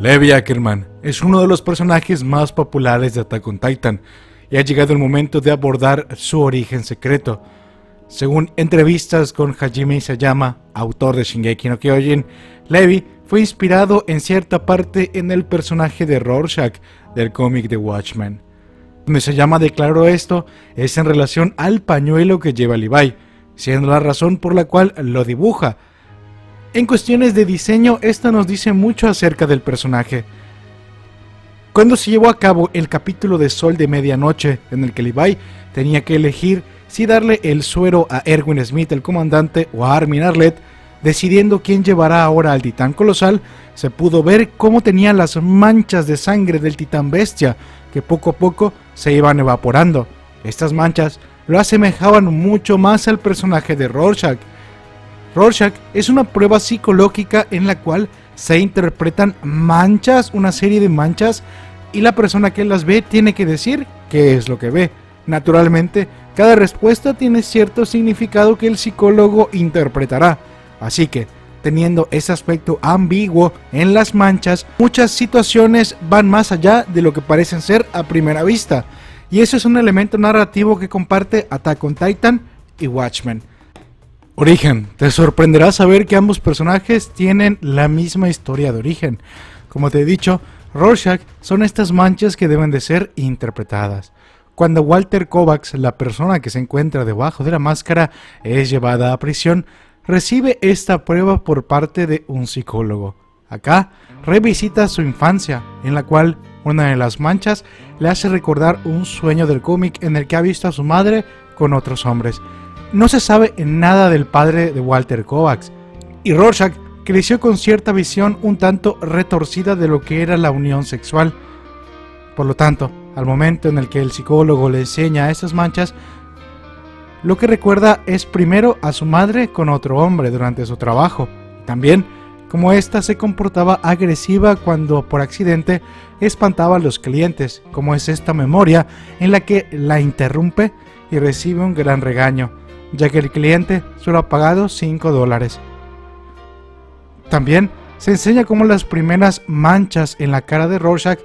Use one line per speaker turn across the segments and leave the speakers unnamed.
Levi Ackerman es uno de los personajes más populares de Attack on Titan y ha llegado el momento de abordar su origen secreto. Según entrevistas con Hajime Isayama, autor de Shingeki no Kyojin, Levi fue inspirado en cierta parte en el personaje de Rorschach del cómic de Watchmen. Donde Isayama declaró esto es en relación al pañuelo que lleva Levi, siendo la razón por la cual lo dibuja, en cuestiones de diseño, esto nos dice mucho acerca del personaje. Cuando se llevó a cabo el capítulo de Sol de Medianoche, en el que Levi tenía que elegir si darle el suero a Erwin Smith, el comandante, o a Armin Arlett, decidiendo quién llevará ahora al titán colosal, se pudo ver cómo tenía las manchas de sangre del titán bestia, que poco a poco se iban evaporando. Estas manchas lo asemejaban mucho más al personaje de Rorschach, Rorschach es una prueba psicológica en la cual se interpretan manchas, una serie de manchas, y la persona que las ve tiene que decir qué es lo que ve. Naturalmente, cada respuesta tiene cierto significado que el psicólogo interpretará. Así que, teniendo ese aspecto ambiguo en las manchas, muchas situaciones van más allá de lo que parecen ser a primera vista. Y eso es un elemento narrativo que comparte Attack on Titan y Watchmen. Origen. Te sorprenderá saber que ambos personajes tienen la misma historia de origen. Como te he dicho, Rorschach son estas manchas que deben de ser interpretadas. Cuando Walter Kovacs, la persona que se encuentra debajo de la máscara, es llevada a prisión, recibe esta prueba por parte de un psicólogo. Acá revisita su infancia, en la cual una de las manchas le hace recordar un sueño del cómic en el que ha visto a su madre con otros hombres no se sabe nada del padre de Walter Kovacs, y Rorschach creció con cierta visión un tanto retorcida de lo que era la unión sexual. Por lo tanto, al momento en el que el psicólogo le enseña estas manchas, lo que recuerda es primero a su madre con otro hombre durante su trabajo, también como ésta se comportaba agresiva cuando por accidente espantaba a los clientes, como es esta memoria en la que la interrumpe y recibe un gran regaño ya que el cliente solo ha pagado 5 dólares. También se enseña cómo las primeras manchas en la cara de Rorschach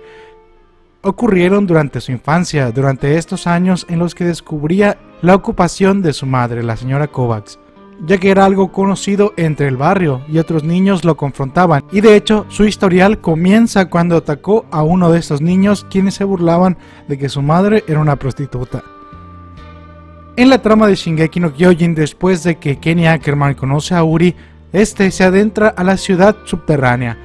ocurrieron durante su infancia, durante estos años en los que descubría la ocupación de su madre, la señora Kovacs, ya que era algo conocido entre el barrio y otros niños lo confrontaban, y de hecho su historial comienza cuando atacó a uno de estos niños quienes se burlaban de que su madre era una prostituta. En la trama de Shingeki no Kyojin, después de que Kenny Ackerman conoce a Uri, este se adentra a la ciudad subterránea,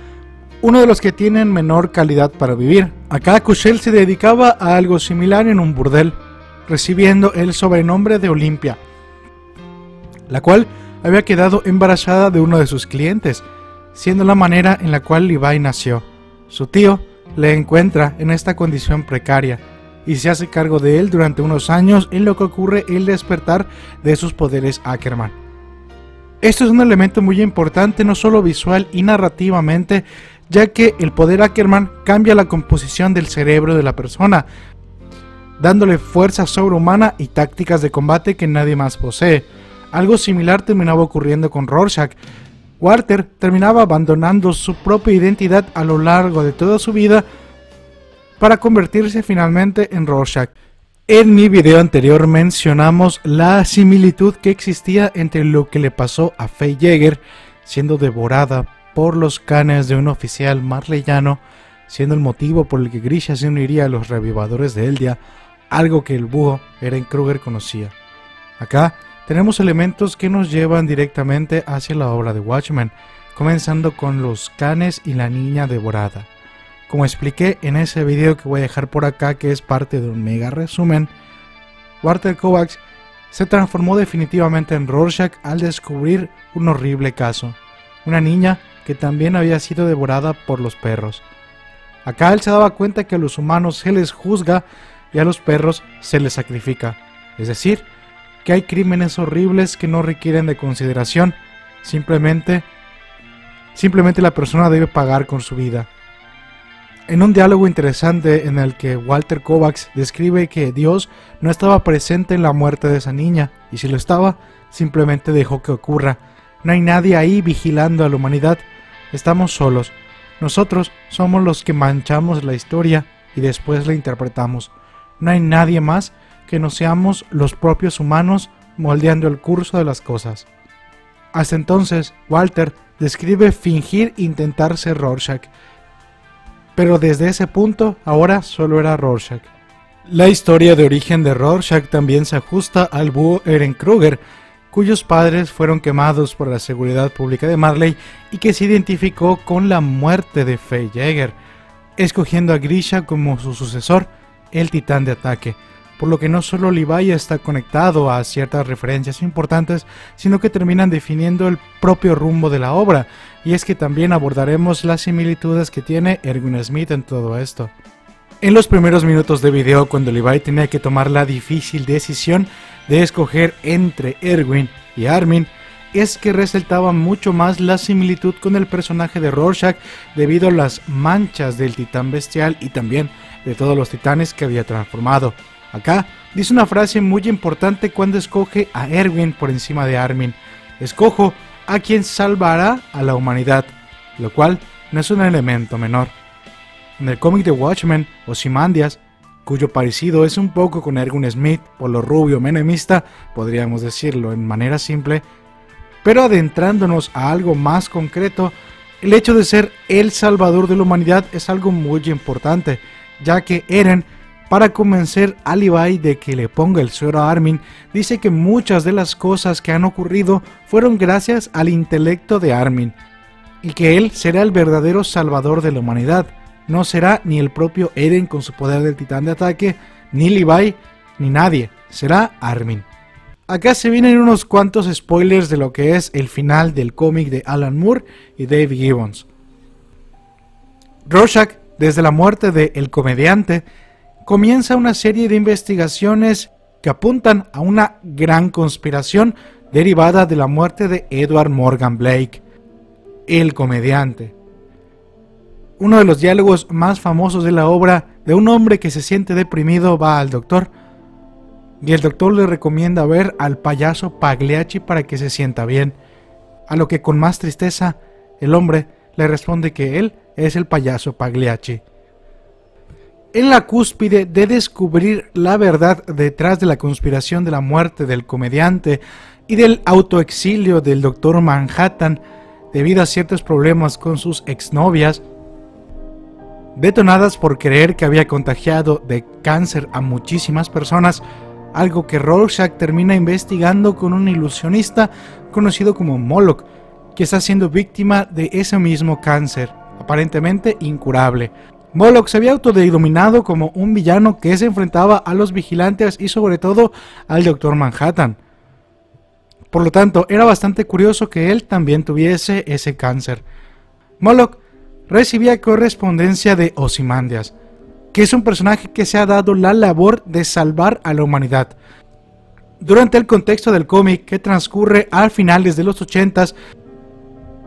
uno de los que tienen menor calidad para vivir. Acá Kushel se dedicaba a algo similar en un burdel, recibiendo el sobrenombre de Olimpia, la cual había quedado embarazada de uno de sus clientes, siendo la manera en la cual Levi nació. Su tío le encuentra en esta condición precaria y se hace cargo de él durante unos años en lo que ocurre el despertar de sus poderes Ackerman. Esto es un elemento muy importante no solo visual y narrativamente, ya que el poder Ackerman cambia la composición del cerebro de la persona, dándole fuerza sobrehumana y tácticas de combate que nadie más posee. Algo similar terminaba ocurriendo con Rorschach. Walter terminaba abandonando su propia identidad a lo largo de toda su vida para convertirse finalmente en Rorschach. En mi video anterior mencionamos la similitud que existía entre lo que le pasó a Faye Jäger siendo devorada por los canes de un oficial marleyano, siendo el motivo por el que Grisha se uniría a los revivadores de Eldia, algo que el búho Eren Kruger conocía. Acá tenemos elementos que nos llevan directamente hacia la obra de Watchmen, comenzando con los canes y la niña devorada. Como expliqué en ese video que voy a dejar por acá, que es parte de un mega resumen, Walter Kovacs se transformó definitivamente en Rorschach al descubrir un horrible caso. Una niña que también había sido devorada por los perros. Acá él se daba cuenta que a los humanos se les juzga y a los perros se les sacrifica. Es decir, que hay crímenes horribles que no requieren de consideración. Simplemente, simplemente la persona debe pagar con su vida en un diálogo interesante en el que Walter Kovacs describe que Dios no estaba presente en la muerte de esa niña, y si lo estaba, simplemente dejó que ocurra. No hay nadie ahí vigilando a la humanidad, estamos solos. nosotros somos los que manchamos la historia y después la interpretamos. No hay nadie más que no seamos los propios humanos moldeando el curso de las cosas. Hasta entonces, Walter describe fingir intentar ser Rorschach, pero desde ese punto ahora solo era Rorschach. La historia de origen de Rorschach también se ajusta al búho Eren Kruger, cuyos padres fueron quemados por la seguridad pública de Marley y que se identificó con la muerte de Faye escogiendo a Grisha como su sucesor, el titán de ataque, por lo que no solo Levi está conectado a ciertas referencias importantes, sino que terminan definiendo el propio rumbo de la obra, y es que también abordaremos las similitudes que tiene Erwin Smith en todo esto. En los primeros minutos de video, cuando Levi tenía que tomar la difícil decisión de escoger entre Erwin y Armin, es que resaltaba mucho más la similitud con el personaje de Rorschach debido a las manchas del titán bestial y también de todos los titanes que había transformado. Acá dice una frase muy importante cuando escoge a Erwin por encima de Armin. Escojo a quien salvará a la humanidad, lo cual no es un elemento menor. En el cómic de Watchmen, Ozymandias, cuyo parecido es un poco con Ergun Smith por lo rubio menemista, podríamos decirlo en manera simple, pero adentrándonos a algo más concreto, el hecho de ser el salvador de la humanidad es algo muy importante, ya que Eren, para convencer a Levi de que le ponga el suero a Armin, dice que muchas de las cosas que han ocurrido fueron gracias al intelecto de Armin, y que él será el verdadero salvador de la humanidad, no será ni el propio Eren con su poder del titán de ataque, ni Levi, ni nadie, será Armin. Acá se vienen unos cuantos spoilers de lo que es el final del cómic de Alan Moore y Dave Gibbons. Rorschach, desde la muerte de El Comediante, comienza una serie de investigaciones que apuntan a una gran conspiración derivada de la muerte de Edward Morgan Blake, el comediante uno de los diálogos más famosos de la obra de un hombre que se siente deprimido va al doctor y el doctor le recomienda ver al payaso Pagliacci para que se sienta bien, a lo que con más tristeza el hombre le responde que él es el payaso Pagliacci. En la cúspide de descubrir la verdad detrás de la conspiración de la muerte del comediante y del autoexilio del doctor Manhattan debido a ciertos problemas con sus exnovias, detonadas por creer que había contagiado de cáncer a muchísimas personas, algo que Rorschach termina investigando con un ilusionista conocido como Moloch, que está siendo víctima de ese mismo cáncer, aparentemente incurable. Moloch se había autodenominado como un villano que se enfrentaba a los vigilantes y sobre todo al Doctor Manhattan. Por lo tanto, era bastante curioso que él también tuviese ese cáncer. Moloch recibía correspondencia de Ozymandias, que es un personaje que se ha dado la labor de salvar a la humanidad. Durante el contexto del cómic que transcurre al finales de los 80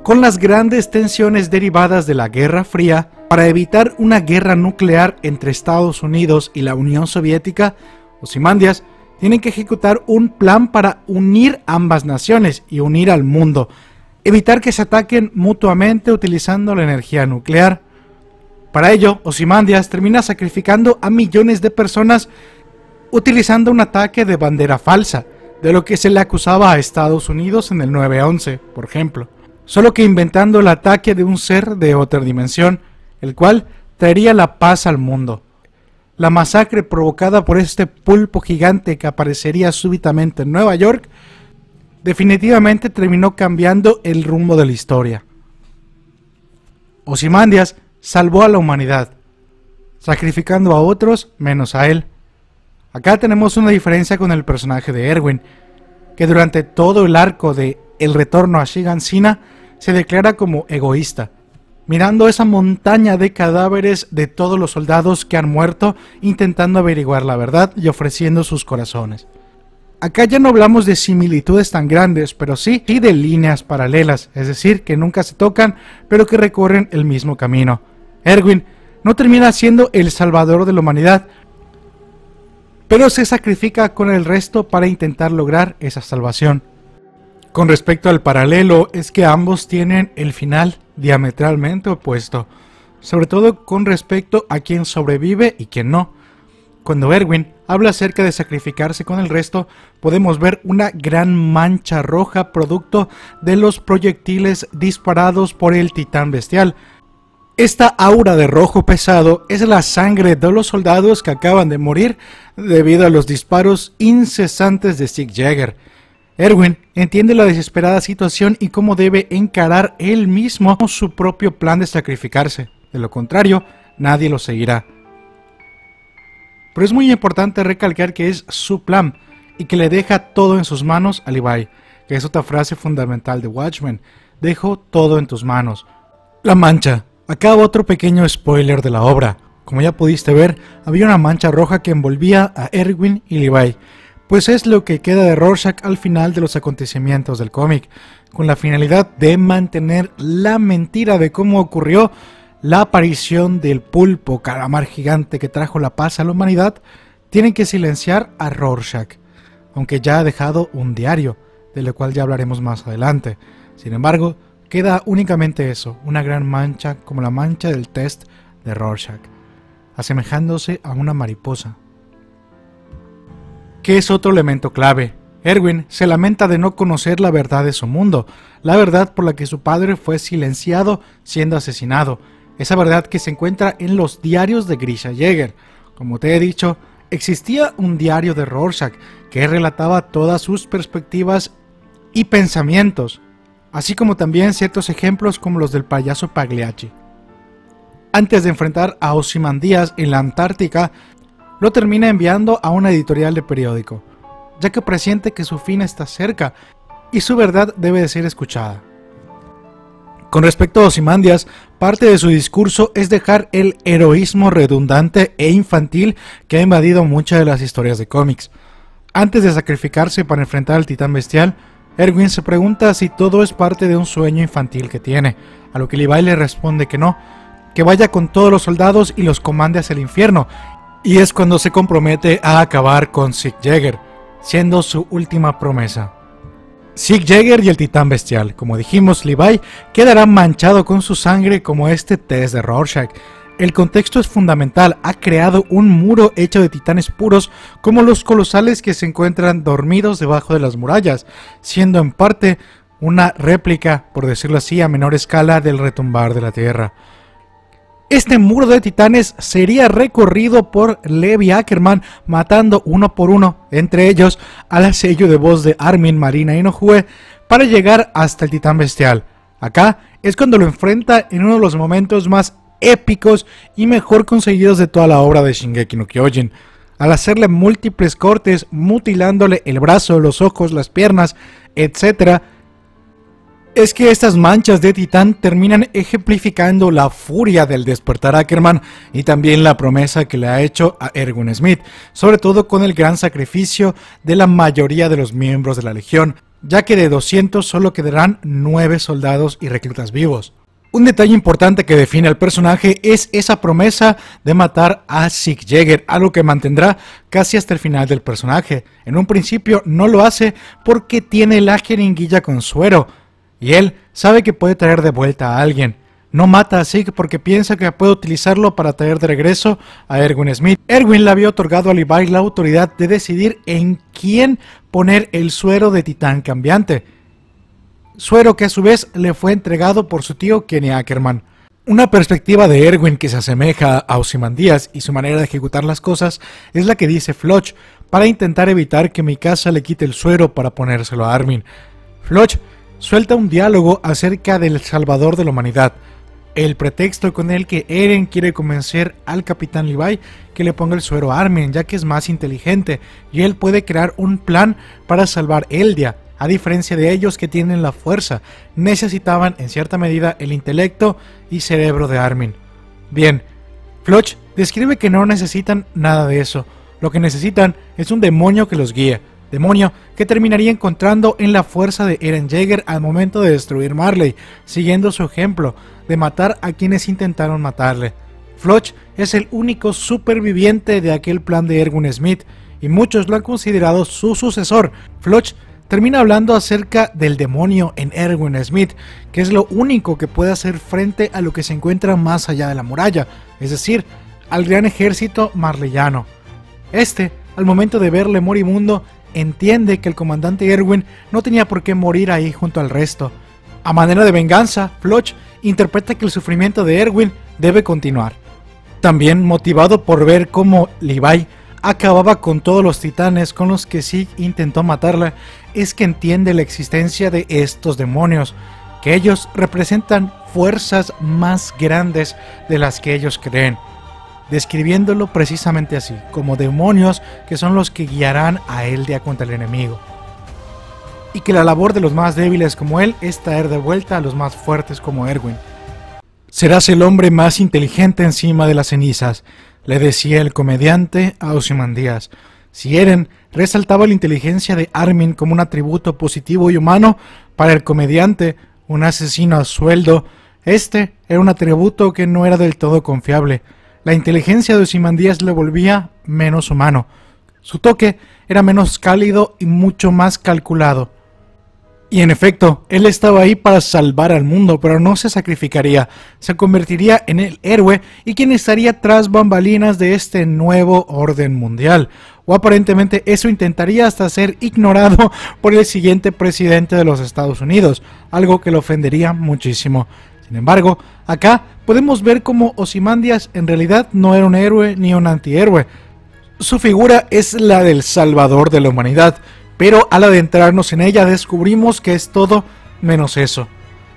con las grandes tensiones derivadas de la Guerra Fría, para evitar una guerra nuclear entre Estados Unidos y la Unión Soviética, Ozymandias tienen que ejecutar un plan para unir ambas naciones y unir al mundo, evitar que se ataquen mutuamente utilizando la energía nuclear. Para ello, Osimandias termina sacrificando a millones de personas utilizando un ataque de bandera falsa, de lo que se le acusaba a Estados Unidos en el 9-11, por ejemplo, solo que inventando el ataque de un ser de otra dimensión, el cual traería la paz al mundo. La masacre provocada por este pulpo gigante que aparecería súbitamente en Nueva York definitivamente terminó cambiando el rumbo de la historia. Osimandias salvó a la humanidad, sacrificando a otros menos a él. Acá tenemos una diferencia con el personaje de Erwin, que durante todo el arco de El retorno a Shigansina se declara como egoísta, mirando esa montaña de cadáveres de todos los soldados que han muerto intentando averiguar la verdad y ofreciendo sus corazones. Acá ya no hablamos de similitudes tan grandes, pero sí, y de líneas paralelas, es decir, que nunca se tocan, pero que recorren el mismo camino. Erwin no termina siendo el salvador de la humanidad, pero se sacrifica con el resto para intentar lograr esa salvación. Con respecto al paralelo, es que ambos tienen el final diametralmente opuesto, sobre todo con respecto a quien sobrevive y quien no. Cuando Erwin habla acerca de sacrificarse con el resto, podemos ver una gran mancha roja producto de los proyectiles disparados por el titán bestial. Esta aura de rojo pesado es la sangre de los soldados que acaban de morir debido a los disparos incesantes de Sig Jagger. Erwin entiende la desesperada situación y cómo debe encarar él mismo su propio plan de sacrificarse. De lo contrario, nadie lo seguirá. Pero es muy importante recalcar que es su plan y que le deja todo en sus manos a Levi, que es otra frase fundamental de Watchmen. Dejo todo en tus manos. La mancha. Acá otro pequeño spoiler de la obra. Como ya pudiste ver, había una mancha roja que envolvía a Erwin y Levi, pues es lo que queda de Rorschach al final de los acontecimientos del cómic, con la finalidad de mantener la mentira de cómo ocurrió la aparición del pulpo calamar gigante que trajo la paz a la humanidad, tienen que silenciar a Rorschach, aunque ya ha dejado un diario, de lo cual ya hablaremos más adelante. Sin embargo, queda únicamente eso, una gran mancha como la mancha del test de Rorschach, asemejándose a una mariposa. ¿Qué es otro elemento clave? Erwin se lamenta de no conocer la verdad de su mundo, la verdad por la que su padre fue silenciado siendo asesinado, esa verdad que se encuentra en los diarios de Grisha Jäger. Como te he dicho, existía un diario de Rorschach que relataba todas sus perspectivas y pensamientos, así como también ciertos ejemplos como los del payaso Pagliacci. Antes de enfrentar a Ozymandias en la Antártica, lo termina enviando a una editorial de periódico, ya que presiente que su fin está cerca y su verdad debe de ser escuchada. Con respecto a Osimandias, parte de su discurso es dejar el heroísmo redundante e infantil que ha invadido muchas de las historias de cómics. Antes de sacrificarse para enfrentar al titán bestial, Erwin se pregunta si todo es parte de un sueño infantil que tiene, a lo que Levi le responde que no, que vaya con todos los soldados y los comande hacia el infierno, y es cuando se compromete a acabar con Sig Jäger, siendo su última promesa. Sig Jäger y el titán bestial. Como dijimos, Levi quedará manchado con su sangre como este test de Rorschach. El contexto es fundamental, ha creado un muro hecho de titanes puros como los colosales que se encuentran dormidos debajo de las murallas, siendo en parte una réplica, por decirlo así, a menor escala del retumbar de la Tierra. Este muro de titanes sería recorrido por Levi Ackerman, matando uno por uno, entre ellos al sello de voz de Armin Marina Inoue, para llegar hasta el titán bestial. Acá es cuando lo enfrenta en uno de los momentos más épicos y mejor conseguidos de toda la obra de Shingeki no Kyojin. Al hacerle múltiples cortes, mutilándole el brazo, los ojos, las piernas, etc., es que estas manchas de titán terminan ejemplificando la furia del despertar Ackerman y también la promesa que le ha hecho a Erwin Smith, sobre todo con el gran sacrificio de la mayoría de los miembros de la Legión, ya que de 200 solo quedarán 9 soldados y reclutas vivos. Un detalle importante que define al personaje es esa promesa de matar a Sig Jäger, algo que mantendrá casi hasta el final del personaje. En un principio no lo hace porque tiene la jeringuilla con suero, y él sabe que puede traer de vuelta a alguien. No mata a Sig porque piensa que puede utilizarlo para traer de regreso a Erwin Smith. Erwin le había otorgado a Levi la autoridad de decidir en quién poner el suero de titán cambiante. Suero que a su vez le fue entregado por su tío Kenny Ackerman. Una perspectiva de Erwin que se asemeja a Ozymandias y su manera de ejecutar las cosas es la que dice Floch para intentar evitar que Mikasa le quite el suero para ponérselo a Armin. Floch suelta un diálogo acerca del Salvador de la humanidad, el pretexto con el que Eren quiere convencer al capitán Levi que le ponga el suero a Armin, ya que es más inteligente y él puede crear un plan para salvar Eldia. A diferencia de ellos que tienen la fuerza, necesitaban en cierta medida el intelecto y cerebro de Armin. Bien, Floch describe que no necesitan nada de eso, lo que necesitan es un demonio que los guíe, demonio que terminaría encontrando en la fuerza de Eren Jaeger al momento de destruir Marley, siguiendo su ejemplo de matar a quienes intentaron matarle. Floch es el único superviviente de aquel plan de Ergun Smith y muchos lo han considerado su sucesor. Floch termina hablando acerca del demonio en Erwin Smith, que es lo único que puede hacer frente a lo que se encuentra más allá de la muralla, es decir, al gran ejército marleyano. Este, al momento de verle moribundo, entiende que el comandante Erwin no tenía por qué morir ahí junto al resto. A manera de venganza, Floch interpreta que el sufrimiento de Erwin debe continuar. También motivado por ver cómo Levi acababa con todos los titanes con los que Sig intentó matarla, es que entiende la existencia de estos demonios, que ellos representan fuerzas más grandes de las que ellos creen, describiéndolo precisamente así, como demonios que son los que guiarán a Eldia contra el enemigo. Y que la labor de los más débiles como él es traer de vuelta a los más fuertes como Erwin. Serás el hombre más inteligente encima de las cenizas, le decía el comediante a Ozymandias. Si Eren resaltaba la inteligencia de Armin como un atributo positivo y humano, para el comediante, un asesino a sueldo, este era un atributo que no era del todo confiable. La inteligencia de Ozymandias le volvía menos humano. Su toque era menos cálido y mucho más calculado. Y en efecto, él estaba ahí para salvar al mundo, pero no se sacrificaría, se convertiría en el héroe y quien estaría tras bambalinas de este nuevo orden mundial. O aparentemente eso intentaría hasta ser ignorado por el siguiente presidente de los Estados Unidos, algo que lo ofendería muchísimo. Sin embargo, acá podemos ver cómo Osimandias en realidad no era un héroe ni un antihéroe. Su figura es la del salvador de la humanidad, pero al adentrarnos en ella descubrimos que es todo menos eso.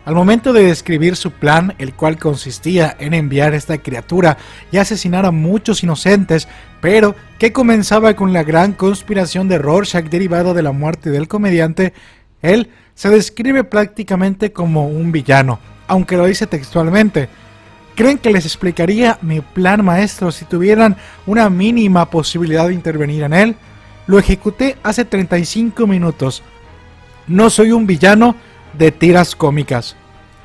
Al momento de describir su plan, el cual consistía en enviar esta criatura y asesinar a muchos inocentes, pero que comenzaba con la gran conspiración de Rorschach derivada de la muerte del comediante, él se describe prácticamente como un villano, aunque lo dice textualmente. ¿Creen que les explicaría mi plan maestro si tuvieran una mínima posibilidad de intervenir en él? Lo ejecuté hace 35 minutos. No soy un villano de tiras cómicas.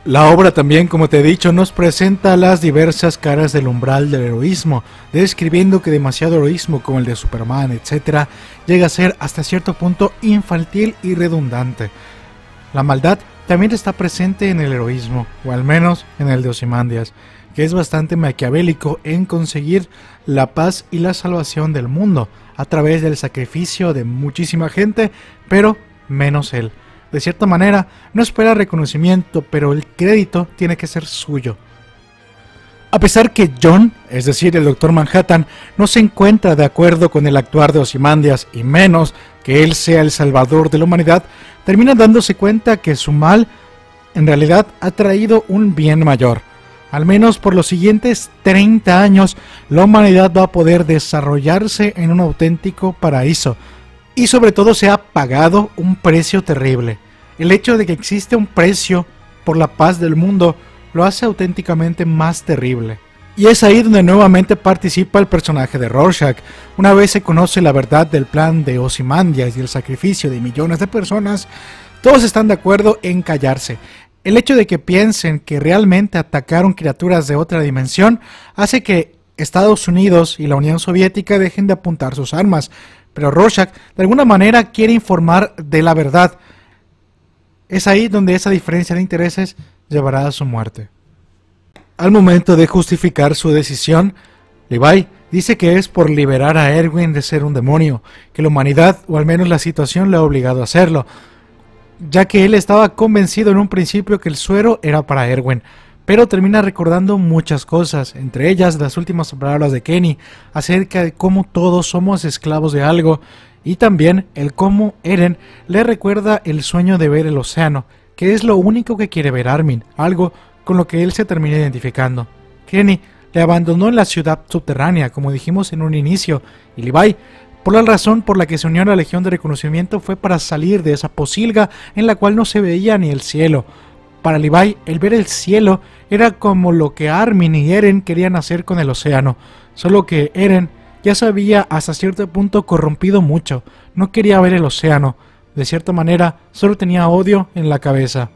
La obra también, como te he dicho, nos presenta las diversas caras del umbral del heroísmo, describiendo que demasiado heroísmo como el de Superman, etc., llega a ser hasta cierto punto infantil y redundante. La maldad también está presente en el heroísmo, o al menos en el de Osimandias, que es bastante maquiavélico en conseguir la paz y la salvación del mundo, a través del sacrificio de muchísima gente, pero menos él. De cierta manera, no espera reconocimiento, pero el crédito tiene que ser suyo. A pesar que John, es decir, el Doctor Manhattan, no se encuentra de acuerdo con el actuar de Ozymandias y menos que él sea el salvador de la humanidad, termina dándose cuenta que su mal en realidad ha traído un bien mayor. Al menos por los siguientes 30 años, la humanidad va a poder desarrollarse en un auténtico paraíso. Y sobre todo se ha pagado un precio terrible. El hecho de que existe un precio por la paz del mundo lo hace auténticamente más terrible. Y es ahí donde nuevamente participa el personaje de Rorschach. Una vez se conoce la verdad del plan de Ozymandias y el sacrificio de millones de personas, todos están de acuerdo en callarse. El hecho de que piensen que realmente atacaron criaturas de otra dimensión hace que Estados Unidos y la Unión Soviética dejen de apuntar sus armas, pero Rorschach de alguna manera quiere informar de la verdad. Es ahí donde esa diferencia de intereses llevará a su muerte. Al momento de justificar su decisión, Levi dice que es por liberar a Erwin de ser un demonio, que la humanidad, o al menos la situación, le ha obligado a hacerlo, ya que él estaba convencido en un principio que el suero era para Erwin, pero termina recordando muchas cosas, entre ellas las últimas palabras de Kenny acerca de cómo todos somos esclavos de algo, y también el cómo Eren le recuerda el sueño de ver el océano, que es lo único que quiere ver Armin, algo con lo que él se termina identificando. Kenny le abandonó en la ciudad subterránea, como dijimos en un inicio, y Levi por la razón por la que se unió a la Legión de Reconocimiento fue para salir de esa posilga en la cual no se veía ni el cielo. Para Levi, el ver el cielo era como lo que Armin y Eren querían hacer con el océano, solo que Eren ya se había hasta cierto punto corrompido mucho, no quería ver el océano, de cierta manera solo tenía odio en la cabeza.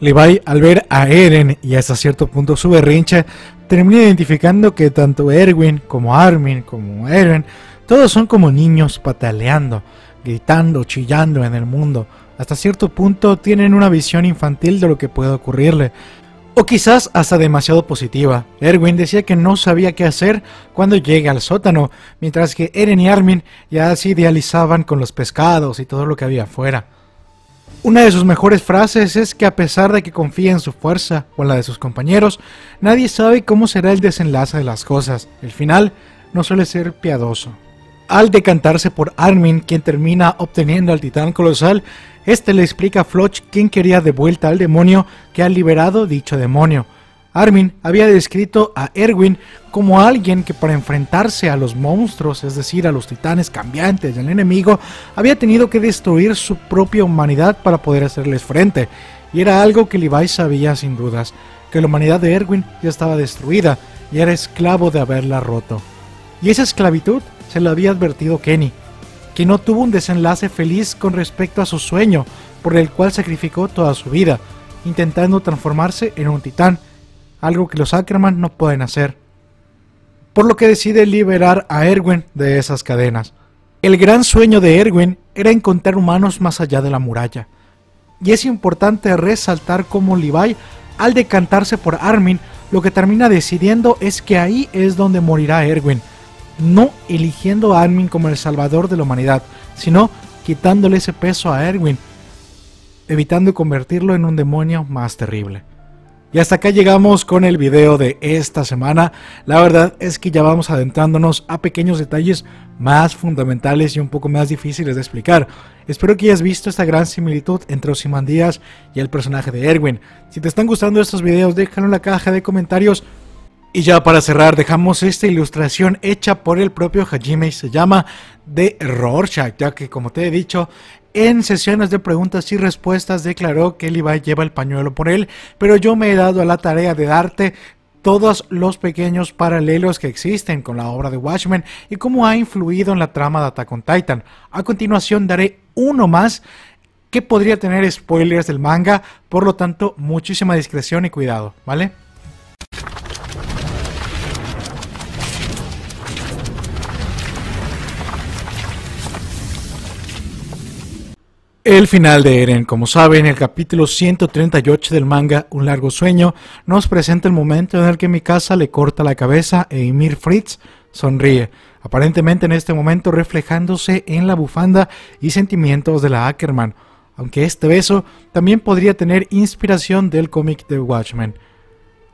Levi, al ver a Eren y hasta cierto punto su berrinche, termina identificando que tanto Erwin como Armin como Eren todos son como niños pataleando, gritando, chillando en el mundo. Hasta cierto punto tienen una visión infantil de lo que puede ocurrirle. O quizás hasta demasiado positiva. Erwin decía que no sabía qué hacer cuando llegue al sótano, mientras que Eren y Armin ya se idealizaban con los pescados y todo lo que había afuera. Una de sus mejores frases es que a pesar de que confía en su fuerza o en la de sus compañeros, nadie sabe cómo será el desenlace de las cosas. El final no suele ser piadoso. Al decantarse por Armin, quien termina obteniendo al titán colosal, este le explica a Floch quién quería de vuelta al demonio que ha liberado dicho demonio. Armin había descrito a Erwin como alguien que para enfrentarse a los monstruos, es decir, a los titanes cambiantes del enemigo, había tenido que destruir su propia humanidad para poder hacerles frente. Y era algo que Levi sabía sin dudas, que la humanidad de Erwin ya estaba destruida y era esclavo de haberla roto. Y esa esclavitud se lo había advertido Kenny, que no tuvo un desenlace feliz con respecto a su sueño, por el cual sacrificó toda su vida, intentando transformarse en un titán, algo que los Ackerman no pueden hacer. Por lo que decide liberar a Erwin de esas cadenas. El gran sueño de Erwin era encontrar humanos más allá de la muralla. Y es importante resaltar cómo Levi, al decantarse por Armin, lo que termina decidiendo es que ahí es donde morirá Erwin, no eligiendo a Armin como el salvador de la humanidad, sino quitándole ese peso a Erwin, evitando convertirlo en un demonio más terrible. Y hasta acá llegamos con el video de esta semana. La verdad es que ya vamos adentrándonos a pequeños detalles más fundamentales y un poco más difíciles de explicar. Espero que hayas visto esta gran similitud entre Osimandías y el personaje de Erwin. Si te están gustando estos videos, déjalo en la caja de comentarios y ya para cerrar, dejamos esta ilustración hecha por el propio Hajime se llama de Rorschach, ya que como te he dicho, en sesiones de preguntas y respuestas declaró que Levi lleva el pañuelo por él, pero yo me he dado a la tarea de darte todos los pequeños paralelos que existen con la obra de Watchmen y cómo ha influido en la trama de Attack on Titan. A continuación daré uno más que podría tener spoilers del manga, por lo tanto muchísima discreción y cuidado, ¿vale? El final de Eren, como saben, el capítulo 138 del manga Un largo sueño nos presenta el momento en el que Mikasa le corta la cabeza e Ymir Fritz sonríe, aparentemente en este momento reflejándose en la bufanda y sentimientos de la Ackerman, aunque este beso también podría tener inspiración del cómic de Watchmen.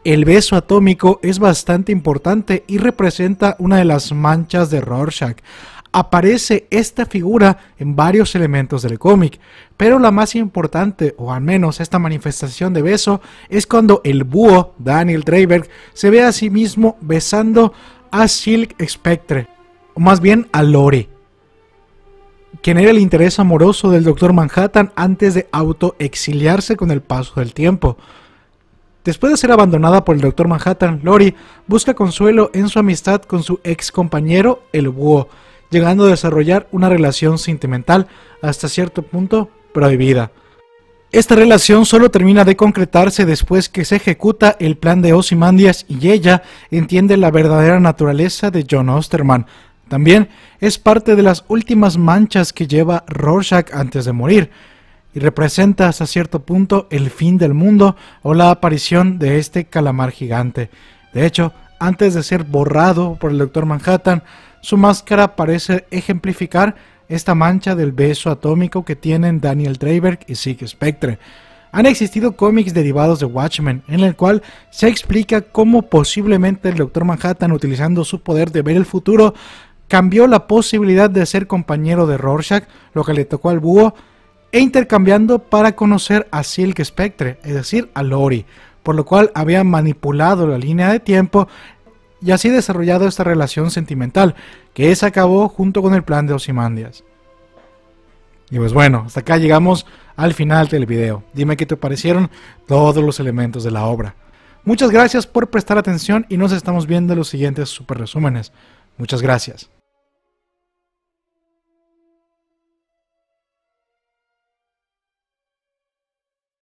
El beso atómico es bastante importante y representa una de las manchas de Rorschach, aparece esta figura en varios elementos del cómic, pero la más importante, o al menos esta manifestación de beso, es cuando el búho, Daniel Dreiberg, se ve a sí mismo besando a Silk Spectre, o más bien a Lore, quien era el interés amoroso del Doctor Manhattan antes de autoexiliarse con el paso del tiempo. Después de ser abandonada por el Doctor Manhattan, Lori busca consuelo en su amistad con su ex compañero, el búho, llegando a desarrollar una relación sentimental hasta cierto punto prohibida. Esta relación solo termina de concretarse después que se ejecuta el plan de Ozymandias y ella entiende la verdadera naturaleza de John Osterman. También es parte de las últimas manchas que lleva Rorschach antes de morir y representa hasta cierto punto el fin del mundo o la aparición de este calamar gigante. De hecho, antes de ser borrado por el Doctor Manhattan, su máscara parece ejemplificar esta mancha del beso atómico que tienen Daniel Dreiberg y Sig Spectre. Han existido cómics derivados de Watchmen, en el cual se explica cómo posiblemente el Dr. Manhattan, utilizando su poder de ver el futuro, cambió la posibilidad de ser compañero de Rorschach, lo que le tocó al búho, e intercambiando para conocer a Silk Spectre, es decir, a Lori, por lo cual había manipulado la línea de tiempo y así desarrollado esta relación sentimental, que se acabó junto con el plan de Osimandias. Y pues bueno, hasta acá llegamos al final del video. Dime qué te parecieron todos los elementos de la obra. Muchas gracias por prestar atención y nos estamos viendo en los siguientes super resúmenes. Muchas gracias.